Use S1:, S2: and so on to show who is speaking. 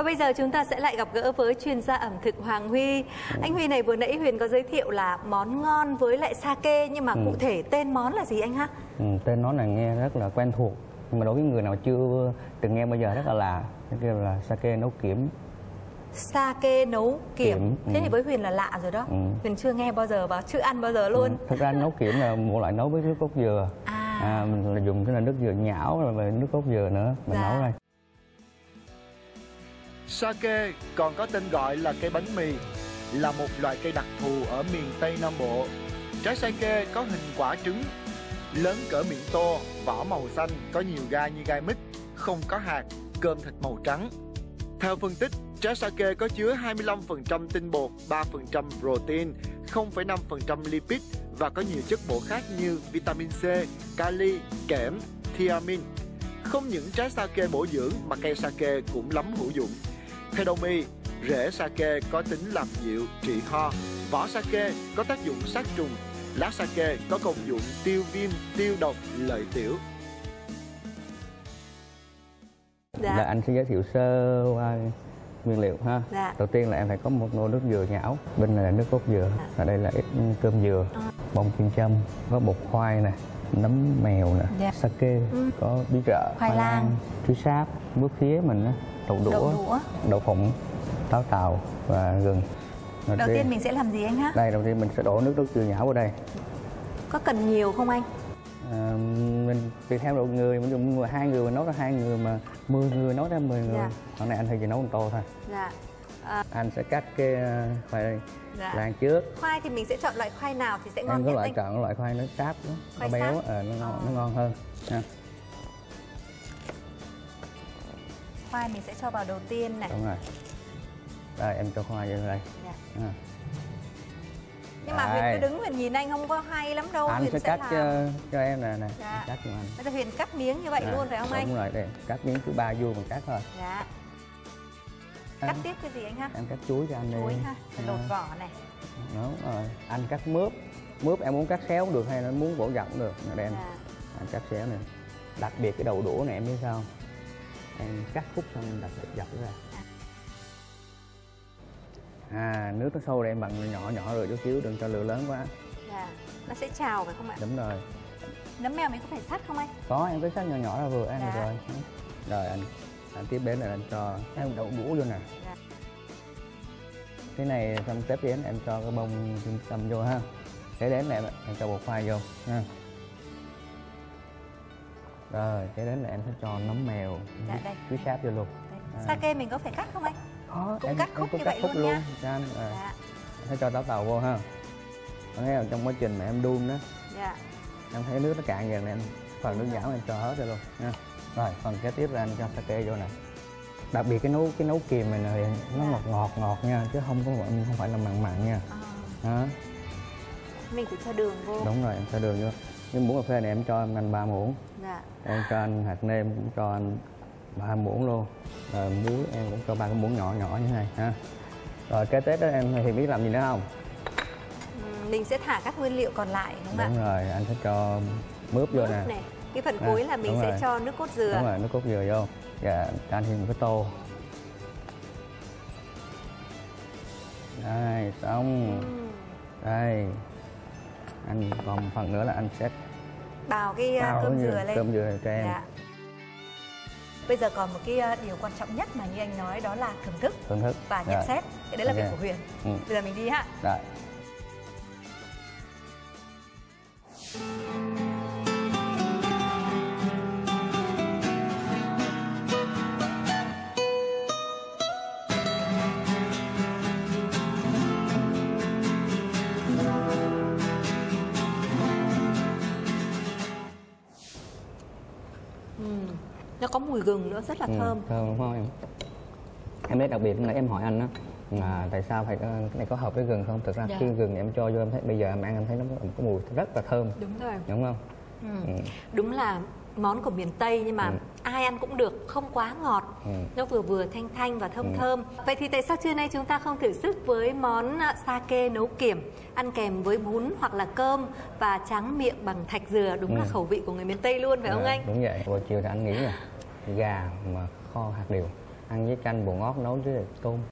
S1: Và bây giờ chúng ta sẽ lại gặp gỡ với chuyên gia ẩm thực Hoàng Huy. Anh Huy này vừa nãy Huyền có giới thiệu là món ngon với lại sake nhưng mà
S2: Ừ.
S1: cụ thể tên món là gì anh ha?
S2: Ừ, tên nó là nghe rất là quen thuộc nhưng mà đối với người nào chưa từng nghe bao giờ rất là lạ cái kêu là sake nấu kiểm
S1: Sake nấu kiểm.
S2: Kiểm,
S1: Thế
S2: ừ.
S1: thì với Huyền là lạ rồi đó.
S2: Ừ.
S1: Huyền chưa nghe bao giờ và chưa ăn bao giờ luôn.
S2: Ừ, thực ra nấu kiểm là một loại nấu với nước cốt dừa
S1: À.
S2: mình là dùng cái là nước dừa nhão rồi về nước cốt dừa nữa mình
S1: Dạ.
S2: nấu ra
S3: Sake còn có tên gọi là cây bánh mì, là một loại cây đặc thù ở miền Tây Nam Bộ. Trái sake có hình quả trứng, lớn cỡ miệng tô, vỏ màu xanh, có nhiều gai như gai mít, không có hạt, cơm thịt màu trắng. Theo phân tích, trái sake có chứa 25% tinh bột, 3% protein, 0,5% lipid và có nhiều chất bổ khác như vitamin C, kali, kẽm, thiamin. Không những trái sake bổ dưỡng mà cây sake cũng lắm hữu dụng. Theo đông y, rễ sake có tính làm dịu, trị ho, vỏ sake có tác dụng sát trùng, lá sake có công dụng tiêu viêm, tiêu độc, lợi tiểu.
S1: Dạ.
S2: là anh sẽ giới thiệu sơ qua nguyên liệu ha
S1: Dạ.
S2: đầu tiên là em phải có một nồi nước dừa nhão bên này là nước cốt dừa
S1: Dạ.
S2: ở đây là ít cơm dừa
S1: À.
S2: bông kim châm có bột khoai nè nấm mèo nè
S1: Dạ.
S2: sake
S1: Ừ.
S2: có bí rợ
S1: Khoai lang.
S2: chuối sáp bước phía mình á đậu đũa
S1: Đậu đũa.
S2: đậu phụng táo tàu và gừng Đầu
S1: Đầu tiên mình sẽ làm gì anh ha?
S2: đây đầu tiên mình sẽ đổ nước nước dừa nhão vào đây
S1: Có cần nhiều không anh?
S2: à, mình tùy theo độ người mình dùng hai người mình nấu ra hai người mà 10 người nấu ra 10 người
S1: Dạ.
S2: hôm nay anh thì chỉ nấu một tô thôi
S1: Dạ. À,
S2: anh sẽ cắt cái ờ, khoai
S1: dạ.
S2: lang trước
S1: Khoai thì mình sẽ chọn loại khoai nào thì sẽ ngon
S2: em có
S1: nhất
S2: loại
S1: anh?
S2: chọn loại khoai nó sáp nó
S1: Khoai
S2: béo
S1: sáp.
S2: ờ, nó, ngon,
S1: Ờ.
S2: nó ngon hơn
S1: Khoai mình sẽ cho vào đầu tiên này.
S2: đúng rồi đây em cho khoai vô đây
S1: Dạ.
S2: à.
S1: Nhưng mà Huyền cứ đứng Huyền nhìn anh không có hay lắm đâu.
S2: anh
S1: Huyền
S2: sẽ cắt
S1: làm.
S2: cho, cho em nè nè
S1: Dạ.
S2: Cắt cho anh
S1: Bây giờ Huyền cắt miếng như vậy
S2: Nè,
S1: luôn phải không anh?
S2: đúng rồi đây cắt miếng thứ ba vuông mình cắt thôi
S1: Dạ.
S2: À,
S1: Cắt tiếp cái gì anh ha?
S2: em cắt chuối cho anh đi
S1: Chuối ha,
S2: À,
S1: lột vỏ này.
S2: đúng rồi anh cắt mướp mướp em muốn cắt xéo cũng được hay là muốn bổ dọc cũng được đây em
S1: Dạ.
S2: anh cắt xéo này đặc biệt cái đầu đũa này em biết sao không? Em cắt khúc xong em đặt dọc ra à nước nó sâu đây em bằng nhỏ nhỏ rồi chút xíu đừng cho lửa lớn quá
S1: Dạ. Nó sẽ trào phải không ạ?
S2: đúng rồi
S1: Nấm mèo mình có phải sắt không anh?
S2: có em cái sắc nhỏ nhỏ là vừa ăn được
S1: Dạ.
S2: rồi rồi anh anh tiếp đến là anh cho em đậu đũa vô nè
S1: Dạ.
S2: cái này xong tiếp đến em cho cái bông châm vô ha cái đến là em, em cho bột khoai vô ha rồi cái đến là em sẽ cho nấm mèo
S1: Dạ, đây.
S2: chuối sáp vô luôn. À.
S1: Sake mình có phải cắt không anh?
S2: Có,
S1: Cũng
S2: em,
S1: cắt
S2: em
S1: khúc
S2: cũng
S1: như
S2: cắt
S1: vậy
S2: khúc
S1: luôn
S2: luôn
S1: nha.
S2: anh à,
S1: Dạ.
S2: sẽ cho táo tàu vô ha có nghe trong quá trình mà em đun đó
S1: Dạ.
S2: em thấy nước nó cạn dần này em phần nước nhão em cho hết rồi luôn nha rồi phần kế tiếp là anh cho sake vô nè đặc biệt cái nấu cái nấu kiềm này là nó
S1: Dạ.
S2: ngọt ngọt ngọt nha chứ không có không phải là mặn mặn nha
S1: À,
S2: đó
S1: mình chỉ cho đường vô.
S2: đúng rồi em cho đường vô cái muỗng cà phê này em cho em anh ba muỗng
S1: Dạ.
S2: em cho anh hạt nêm cũng cho anh ba muỗng luôn rồi muối em cũng cho ba cái muỗng nhỏ nhỏ như thế này ha rồi kế tiếp đó em thì biết làm gì nữa không
S1: Mình sẽ thả các nguyên liệu còn lại đúng không
S2: đúng
S1: ạ?
S2: rồi anh sẽ cho mướp vô nè
S1: này. Cái phần
S2: À,
S1: cuối là mình
S2: đúng
S1: sẽ
S2: rồi.
S1: cho nước cốt dừa.
S2: đúng rồi nước cốt dừa vô và cho anh thêm một cái tô đây xong
S1: Ừm.
S2: đây anh còn một phần nữa là anh sẽ
S1: Bào cái à,
S2: bao
S1: cơm dừa lên.
S2: cơm dừa cho em
S1: Dạ. Bây giờ còn một cái à, điều quan trọng nhất mà như anh nói đó là thưởng thức
S2: thưởng thức
S1: và nhận
S2: Rồi.
S1: xét. Cái đấy là việc
S2: Ok.
S1: của Huyền.
S2: Ừ.
S1: Bây giờ mình đi ha.
S2: Rồi.
S1: Nó có mùi gừng nữa rất là
S2: Ừ,
S1: thơm.
S2: thơm đúng không em em biết đặc biệt là em hỏi anh á là tại sao phải cái này có hợp với gừng không thực ra
S1: Dạ.
S2: khi gừng em cho vô em thấy bây giờ em ăn em thấy nó có mùi rất là thơm
S1: Đúng rồi.
S2: đúng không
S1: Ừm.
S2: Ừ.
S1: Đúng là món của miền Tây nhưng mà
S2: Ừ.
S1: ai ăn cũng được, không quá ngọt.
S2: Ừ.
S1: Nó vừa vừa thanh thanh và thơm
S2: Ừ.
S1: thơm. Vậy thì tại sao trưa nay chúng ta không thử sức với món à, sake nấu kiểm ăn kèm với bún hoặc là cơm và tráng miệng bằng thạch dừa đúng là
S2: Ừ.
S1: khẩu vị của người miền Tây luôn phải không
S2: Dạ,
S1: anh?
S2: đúng vậy buổi chiều thì anh nghĩ là gà mà kho hạt điều. Ăn với canh bột ngót nấu với tôm.